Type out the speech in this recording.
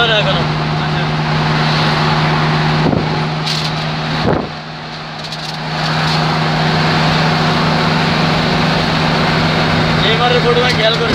தான் ஆகணும் এই মারে ফটো গেল করে